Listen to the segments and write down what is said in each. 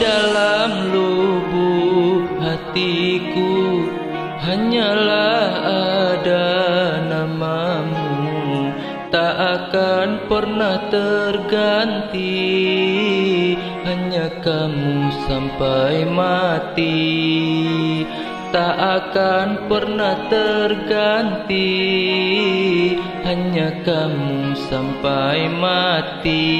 dalam lubuk hatiku hanyalah ada namamu. Tak akan pernah terganti hanya kamu sampai mati. Tak akan pernah terganti hanya kamu sampai mati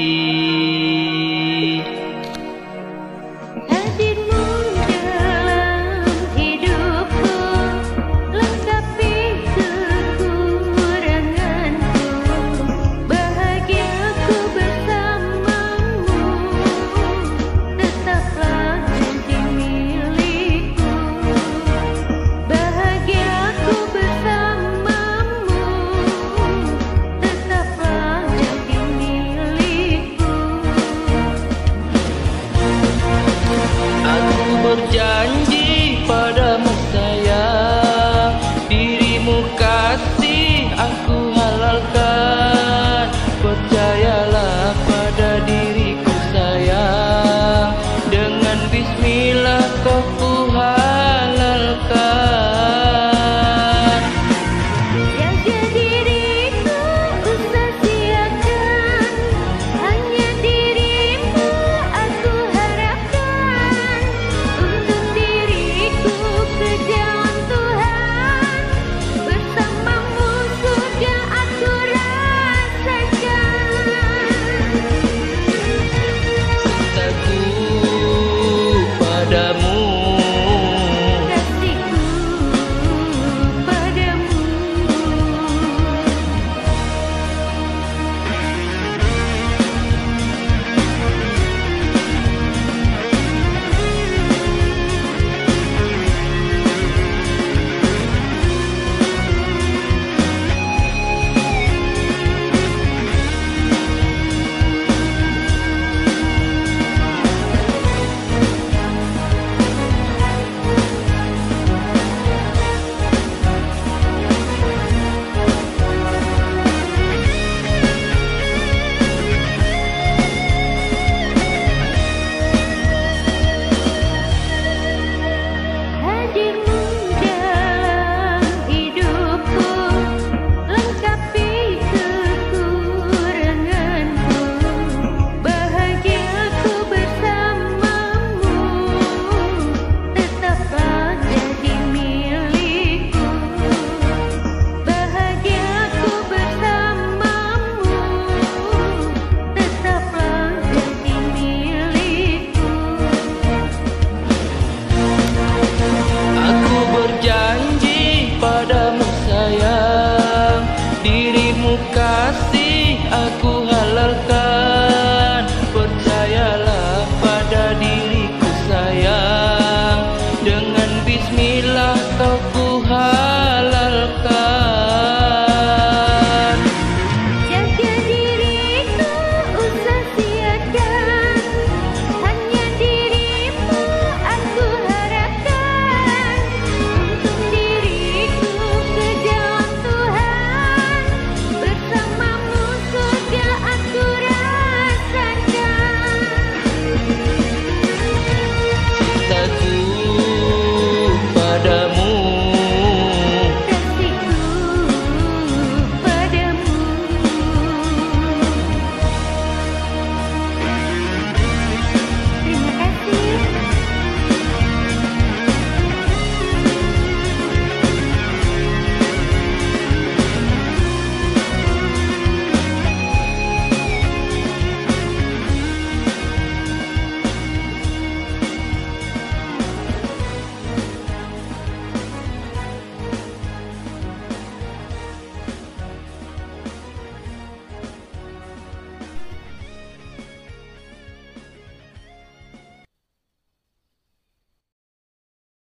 stardom